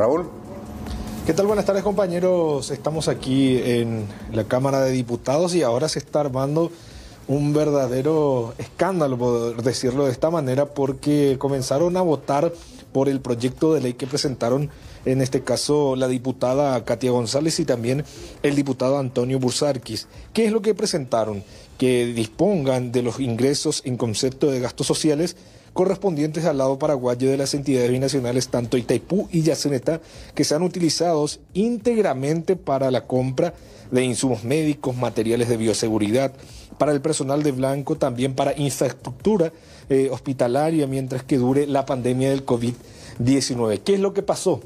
Raúl. ¿Qué tal? Buenas tardes compañeros. Estamos aquí en la Cámara de Diputados y ahora se está armando un verdadero escándalo, por decirlo de esta manera, porque comenzaron a votar por el proyecto de ley que presentaron, en este caso, la diputada Katia González y también el diputado Antonio Bursarquis. ¿Qué es lo que presentaron? Que dispongan de los ingresos en concepto de gastos sociales correspondientes al lado paraguayo de las entidades binacionales tanto Itaipú y Yaceneta, que sean utilizados íntegramente para la compra de insumos médicos, materiales de bioseguridad, para el personal de blanco, también para infraestructura eh, hospitalaria mientras que dure la pandemia del COVID-19. ¿Qué es lo que pasó?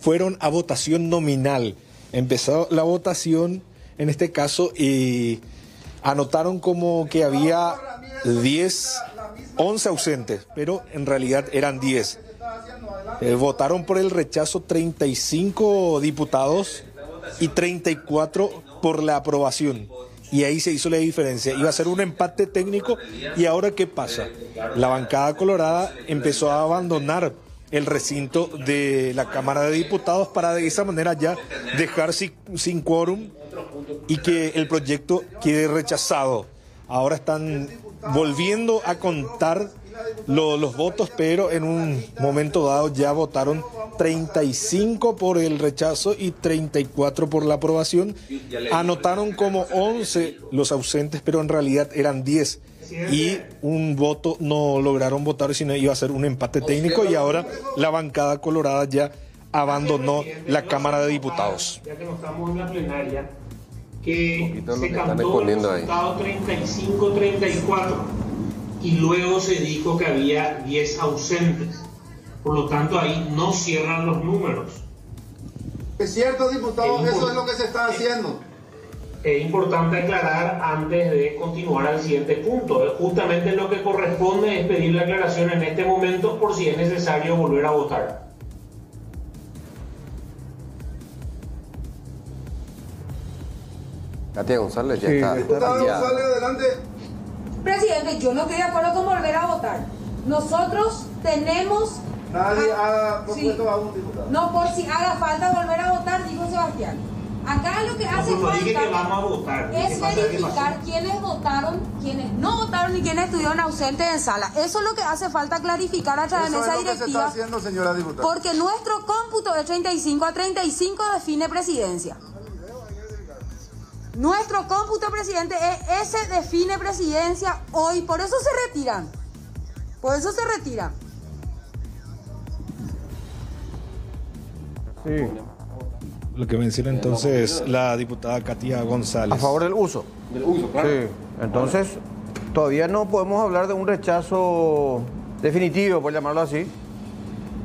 Fueron a votación nominal. Empezó la votación, en este caso, y anotaron como que había 10, 11 ausentes, pero en realidad eran 10. Eh, votaron por el rechazo 35 diputados y 34 por la aprobación y ahí se hizo la diferencia. Iba a ser un empate técnico y ahora ¿qué pasa? La bancada colorada empezó a abandonar el recinto de la Cámara de Diputados para de esa manera ya dejar sin, quórum y que el proyecto quede rechazado. Ahora están volviendo a contar los votos, pero en un momento dado ya votaron 35 por el rechazo y 34 por la aprobación. Anotaron como 11 los ausentes, pero en realidad eran 10. Y un voto no lograron votar, sino iba a ser un empate técnico y ahora la bancada colorada ya abandonó la Cámara de Diputados. Ya que no estamos en la plenaria, que se cantó el resultado 35-34 y luego se dijo que había 10 ausentes. Por lo tanto, ahí no cierran los números. Es cierto, diputado, eso es lo que se está haciendo. Es importante aclarar antes de continuar al siguiente punto. Justamente lo que corresponde es pedir la aclaración en este momento por si es necesario volver a votar. Katia González ya está. Diputado González, adelante. Presidente, yo no estoy de acuerdo con volver a votar. Nosotros tenemos Nadie ha propuesto a un diputado. No, por si haga falta volver a votar, dijo Sebastián. Acá lo que hace falta es verificar quiénes votaron, quiénes no votaron y quiénes estuvieron ausentes en sala. Eso es lo que hace falta clarificar a través de esa directiva. Haciendo, señora diputada. Porque nuestro cómputo de 35 a 35 define presidencia. Nuestro cómputo, presidente, es ese define presidencia hoy. Por eso se retiran. Por eso se retiran. Lo que menciona entonces la diputada Katia González. A favor del uso. Del uso, claro. Sí. Entonces, todavía no podemos hablar de un rechazo definitivo, por llamarlo así.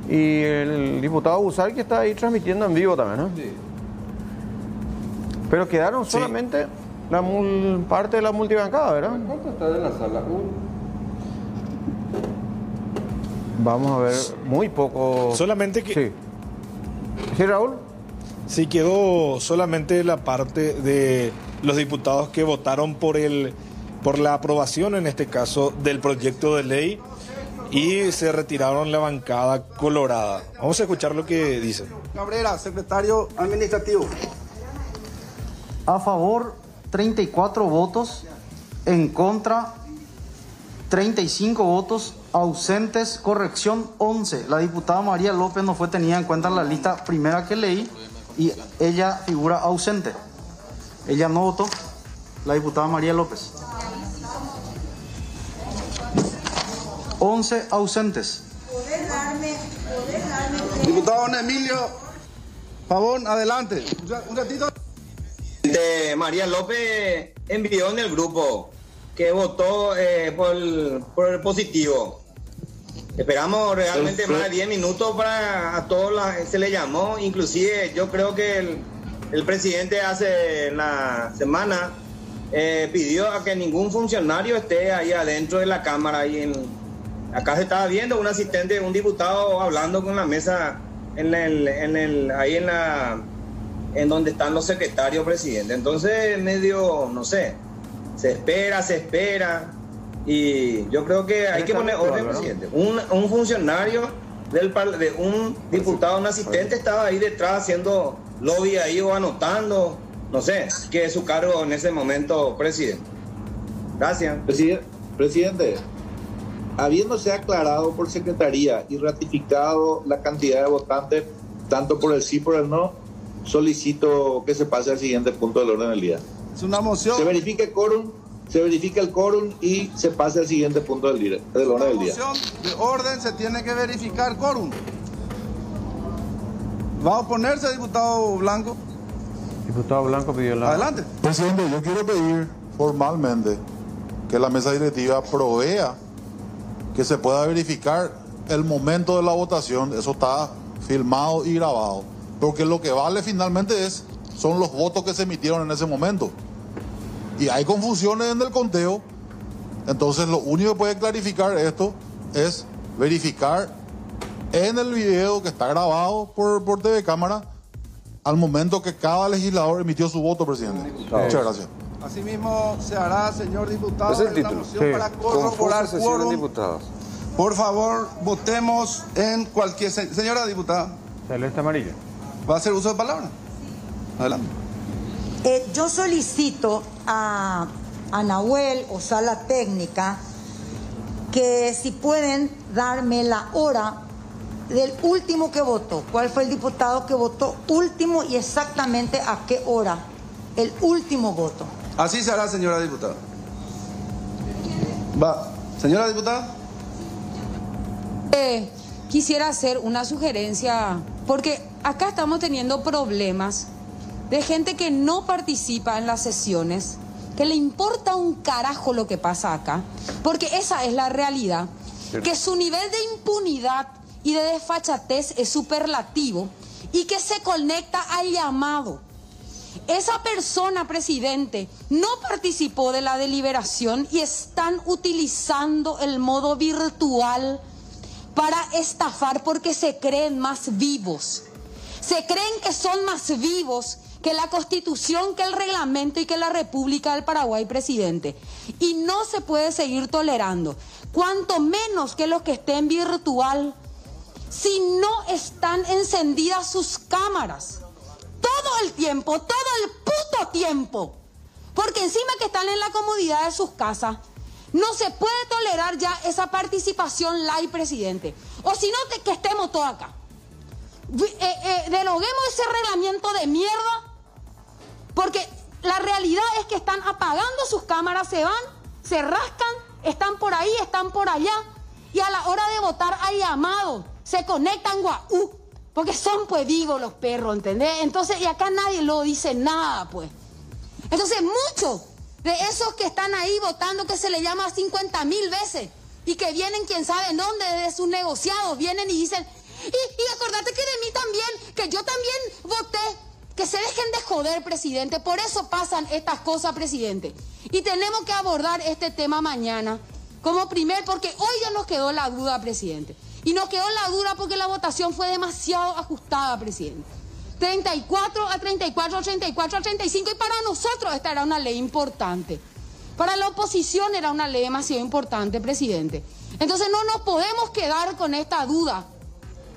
Y el diputado Busar que está ahí transmitiendo en vivo también, ¿no? Sí. Pero quedaron solamente la parte de la multibancada, ¿verdad? ¿Cuánto está de la sala? Vamos a ver, muy poco. Solamente que. Sí. ¿Sí, Raúl? Sí, quedó solamente la parte de los diputados que votaron por, el, por la aprobación, en este caso, del proyecto de ley y se retiraron la bancada colorada. Vamos a escuchar lo que dice. Cabrera, secretario administrativo. A favor, 34 votos. En contra, 35 votos ausentes, corrección 11. La diputada María López no fue tenida en cuenta en la lista primera que leí y ella figura ausente. Ella no votó, la diputada María López. 11 ausentes. Diputado Emilio Pavón, adelante. Un ratito. María López envió en el grupo que votó eh, por, por, el positivo. Esperamos realmente más de 10 minutos para a todos se le llamó, inclusive yo creo que el, el presidente hace la semana eh, pidió a que ningún funcionario esté ahí adentro de la cámara y en, acá se estaba viendo un asistente, un diputado hablando con la mesa en el, en el, ahí en la en donde están los secretarios presidentes. Entonces medio, no sé, se espera, se espera. Y yo creo que hay que poner orden, presidente. Un, un, funcionario del, de un diputado, un asistente estaba ahí detrás haciendo lobby ahí o anotando, no sé, qué es su cargo en ese momento, presidente. Gracias. Presidente, presidente, habiéndose aclarado por secretaría y ratificado la cantidad de votantes, tanto por el sí por el no, solicito que se pase al siguiente punto del orden del día. Es una moción. Se verifique el quórum, se verifique el quórum y se pase al siguiente punto del, día, del orden del día. moción de orden se tiene que verificar quórum. ¿Va a oponerse, diputado Blanco? Diputado Blanco pidió la... Adelante. Presidente, yo quiero pedir formalmente que la mesa directiva provea que se pueda verificar el momento de la votación. Eso está filmado y grabado. Porque lo que vale finalmente es son los votos que se emitieron en ese momento. Y hay confusiones en el conteo. Entonces lo único que puede clarificar esto es verificar en el video que está grabado por, por TV Cámara al momento que cada legislador emitió su voto, presidente. Muchas gracias. Asimismo se hará, señor diputado, Es el título. moción Sí. para corroborar quórum. diputados. Por favor, votemos en cualquier... se- Señora diputada, Celeste amarilla. ¿Va a hacer uso de palabra? Adelante. Eh, yo solicito a, a Nahuel o Sala Técnica que si pueden darme la hora del último que votó. ¿Cuál fue el diputado que votó último y exactamente a qué hora? El último voto. Así se hará, señora diputada. Va. Señora diputada. Eh, quisiera hacer una sugerencia, porque acá estamos teniendo problemas de gente que no participa en las sesiones, que le importa un carajo lo que pasa acá, porque esa es la realidad, que su nivel de impunidad y de desfachatez es superlativo y que se conecta al llamado. Esa persona, presidente, no participó de la deliberación y están utilizando el modo virtual para estafar porque se creen más vivos. Se creen que son más vivos que la constitución, que el reglamento y que la República del Paraguay, presidente. Y no se puede seguir tolerando. Cuanto menos que los que estén virtual, si no están encendidas sus cámaras. Todo el tiempo, todo el puto tiempo. Porque encima que están en la comodidad de sus casas, no se puede tolerar ya esa participación live, presidente. O si no, que estemos todos acá. Eh, eh, deroguemos ese reglamento de mierda. Porque la realidad es que están apagando sus cámaras, se van, se rascan, están por ahí, están por allá. Y a la hora de votar hay llamado, se conectan guau, porque son pues vivos los perros, ¿entendés? Entonces, y acá nadie lo dice nada, pues. Entonces, muchos de esos que están ahí votando, que se le llama 50 mil veces, y que vienen, quién sabe dónde, de sus negociados, vienen y dicen, y, acordate que de mí también, que yo también voté, que se dejen de joder, presidente, por eso pasan estas cosas, presidente. Y tenemos que abordar este tema mañana, como primer, porque hoy ya nos quedó la duda, presidente. Y nos quedó la duda porque la votación fue demasiado ajustada, presidente. 34 a 34, 34 a 35 y para nosotros esta era una ley importante. Para la oposición era una ley demasiado importante, presidente. Entonces no nos podemos quedar con esta duda.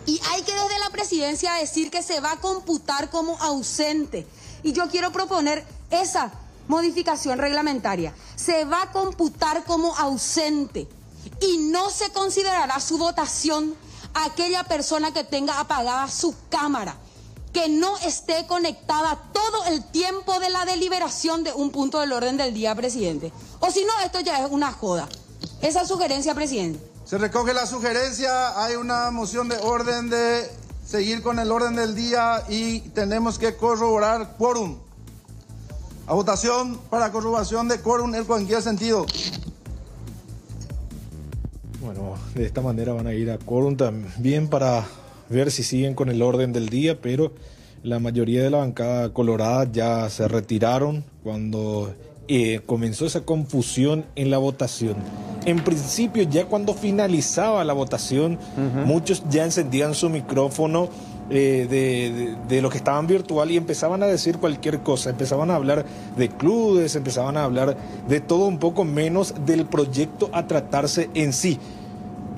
Y hay que desde la presidencia decir que se va a computar como ausente. Y yo quiero proponer esa modificación reglamentaria. Se va a computar como ausente y no se considerará su votación aquella persona que tenga apagada su cámara, que no esté conectada todo el tiempo de la deliberación de un punto del orden del día, presidente. O si no, esto ya es una joda. Esa sugerencia, presidente. Se recoge la sugerencia, hay una moción de orden de seguir con el orden del día y tenemos que corroborar quórum. A votación para corroboración de quórum en cualquier sentido. Bueno, de esta manera van a ir a quórum también para ver si siguen con el orden del día, pero la mayoría de la bancada colorada ya se retiraron cuando eh, comenzó esa confusión en la votación. En principio, ya cuando finalizaba la votación, muchos ya encendían su micrófono eh, de, de, de los que estaban virtual y empezaban a decir cualquier cosa, empezaban a hablar de clubes, empezaban a hablar de todo un poco menos del proyecto a tratarse en sí.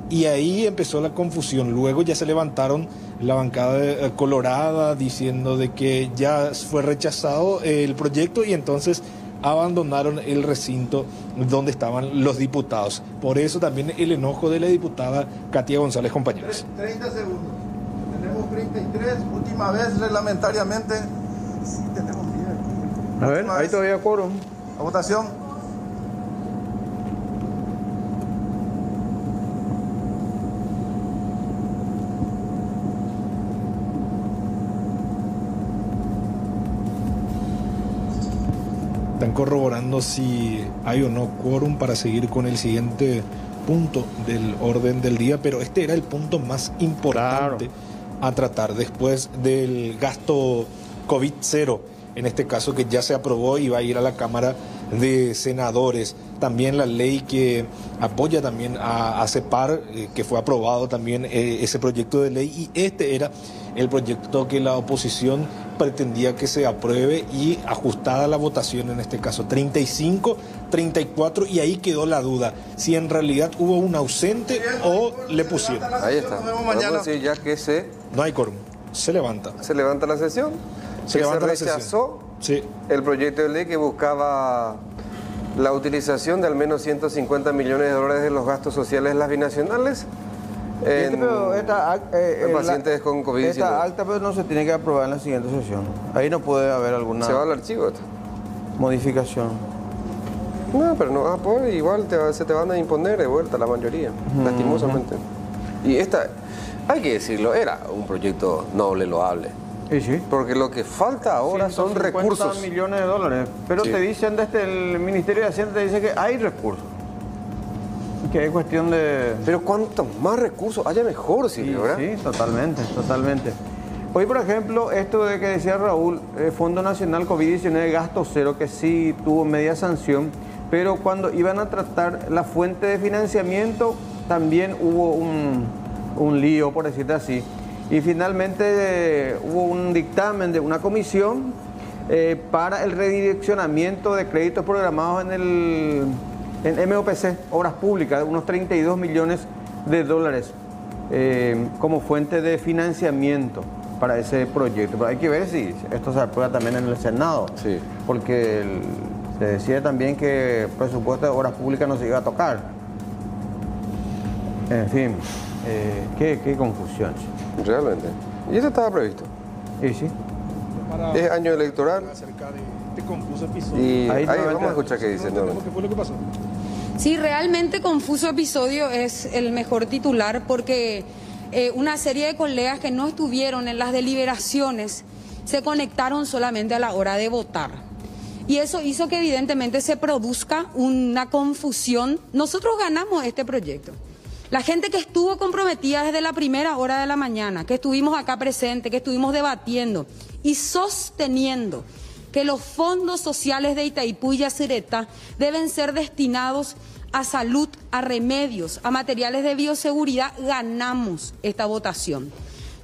Y ahí empezó la confusión. Luego ya se levantaron la bancada eh, colorada diciendo de que ya fue rechazado el proyecto y entonces abandonaron el recinto donde estaban los diputados. Por eso también el enojo de la diputada Katia González, compañeros. 30 segundos. Tenemos 33, última vez reglamentariamente. Sí, tenemos bien. A ver, ahí todavía quórum. La votación. Corroborando si hay o no quórum para seguir con el siguiente punto del orden del día, pero este era el punto más importante a tratar después del gasto COVID cero, en este caso que ya se aprobó y va a ir a la Cámara de Senadores. También la ley que apoya también a, a CEPAR, eh, que fue aprobado también eh, ese proyecto de ley, y este era el proyecto que la oposición pretendía que se apruebe y ajustada la votación en este caso 35, 34 y ahí quedó la duda si en realidad hubo un ausente o le pusieron. Ahí está. Decir ya que se no hay quórum. Se levanta. Se levanta la sesión. Se levanta se rechazó el proyecto de ley que buscaba la utilización de al menos 150 millones de dólares de los gastos sociales de las binacionales este, en, pacientes con COVID. Esta acta pero no se tiene que aprobar en la siguiente sesión. Ahí no puede haber alguna... Se va al archivo esto. Modificación. No, pero no ah, pues, igual se te van a imponer de vuelta la mayoría, lastimosamente. Y esta, hay que decirlo, era un proyecto noble, loable. Sí, sí. Porque lo que falta ahora son recursos. millones de dólares. Pero te dicen desde el Ministerio de Hacienda, te dice que hay recursos. Que es cuestión de... Pero cuanto más recursos haya mejor, sí, ¿verdad? Sí, totalmente, totalmente. Hoy, por ejemplo, esto de que decía Raúl, el Fondo Nacional COVID-19 Gasto Cero, que sí tuvo media sanción, pero cuando iban a tratar la fuente de financiamiento, también hubo un, un lío, por decirte así. Y finalmente eh, hubo un dictamen de una comisión eh, para el redireccionamiento de créditos programados en el en MOPC, Obras Públicas, unos 32 millones de dólares eh, como fuente de financiamiento para ese proyecto. Pero hay que ver si esto se aprueba también en el Senado, sí. porque se decide también que el presupuesto de Obras Públicas no se iba a tocar. En fin, eh, qué, confusión. Realmente. ¿Y eso estaba previsto? Sí, sí. Es año electoral. Este y ahí, vamos a escuchar qué dice. ¿Qué fue lo que pasó? Sí, realmente confuso episodio es el mejor titular porque eh, una serie de colegas que no estuvieron en las deliberaciones se conectaron solamente a la hora de votar. Y eso hizo que evidentemente se produzca una confusión. Nosotros ganamos este proyecto. La gente que estuvo comprometida desde la primera hora de la mañana, que estuvimos acá presentes, que estuvimos debatiendo y sosteniendo que los fondos sociales de Itaipú y Yacyretá deben ser destinados a salud, a remedios, a materiales de bioseguridad, ganamos esta votación.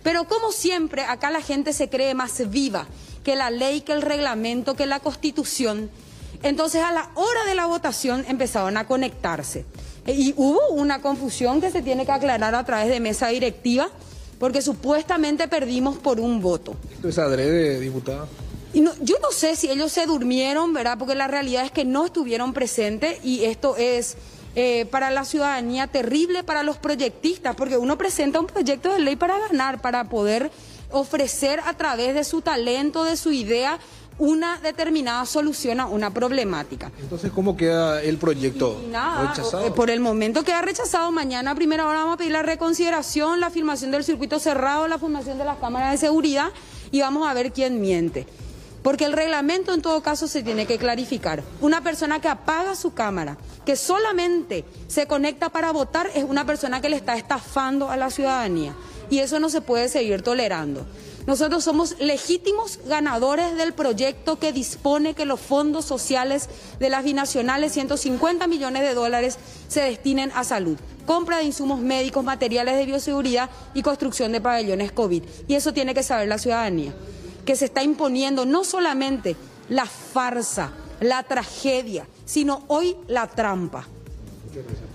Pero como siempre, acá la gente se cree más viva que la ley, que el reglamento, que la constitución. Entonces a la hora de la votación empezaron a conectarse. Y hubo una confusión que se tiene que aclarar a través de mesa directiva, porque supuestamente perdimos por un voto. ¿Esto es adrede, diputada? yo no sé si ellos se durmieron, ¿verdad? Porque la realidad es que no estuvieron presentes y esto es eh, para la ciudadanía terrible, para los proyectistas, porque uno presenta un proyecto de ley para ganar, para poder ofrecer a través de su talento, de su idea, una determinada solución a una problemática. Entonces, ¿cómo queda el proyecto? rechazado. Eh, por el momento queda rechazado. Mañana a primera hora vamos a pedir la reconsideración, la afirmación del circuito cerrado, la formación de las cámaras de seguridad y vamos a ver quién miente. Porque el reglamento en todo caso se tiene que clarificar. Una persona que apaga su cámara, que solamente se conecta para votar, es una persona que le está estafando a la ciudadanía. Y eso no se puede seguir tolerando. Nosotros somos legítimos ganadores del proyecto que dispone que los fondos sociales de las binacionales, 150 millones de dólares, se destinen a salud, compra de insumos médicos, materiales de bioseguridad y construcción de pabellones COVID. Y eso tiene que saber la ciudadanía que se está imponiendo no solamente la farsa, la tragedia, sino hoy la trampa.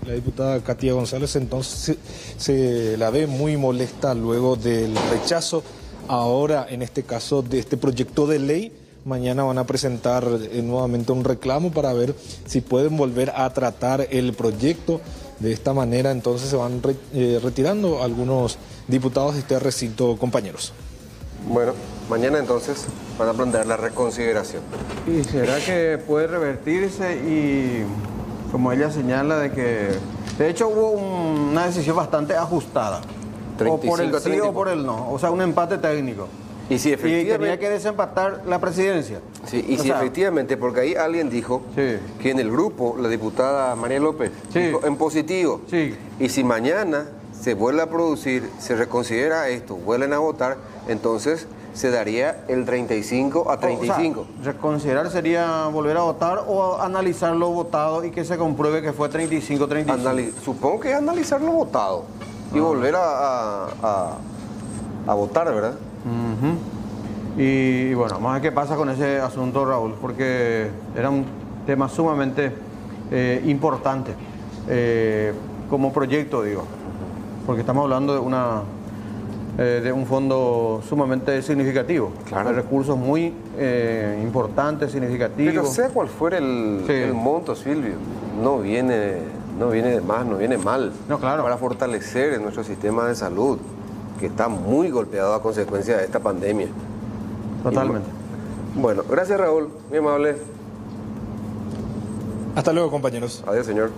La diputada Katia González entonces se, la ve muy molesta luego del rechazo ahora, en este caso, de este proyecto de ley. Mañana van a presentar eh, nuevamente un reclamo para ver si pueden volver a tratar el proyecto. De esta manera entonces se van eh, retirando algunos diputados de este recinto, compañeros. Bueno, mañana entonces van a plantear la reconsideración. ¿Y será que puede revertirse y como ella señala de que de hecho hubo una decisión bastante ajustada? O por el sí o por el no, o sea, un empate técnico. Y si efectivamente... Y tenía que desempatar la presidencia. Sí, y si efectivamente, porque ahí alguien dijo que en el grupo, la diputada María López, dijo en positivo. Sí. Y si mañana se vuelve a producir, se reconsidera esto, vuelven a votar, entonces se daría el 35 a 35. O reconsiderar sería volver a votar o analizar lo votado y que se compruebe que fue 35-35. Supongo que analizar lo votado y ah. volver a, a, votar, ¿verdad? y, bueno, vamos a ver qué pasa con ese asunto, Raúl, porque era un tema sumamente eh, importante eh, como proyecto, digo, porque estamos hablando de una eh, de un fondo sumamente significativo. Claro. De recursos muy importantes, significativos. Pero sea cual fuera el, monto, Silvio, no viene, no viene de más, no viene mal. No, claro. Para fortalecer nuestro sistema de salud, que está muy golpeado a consecuencia de esta pandemia. Totalmente. bueno, gracias Raúl, muy amable. Hasta luego, compañeros. Adiós, señor.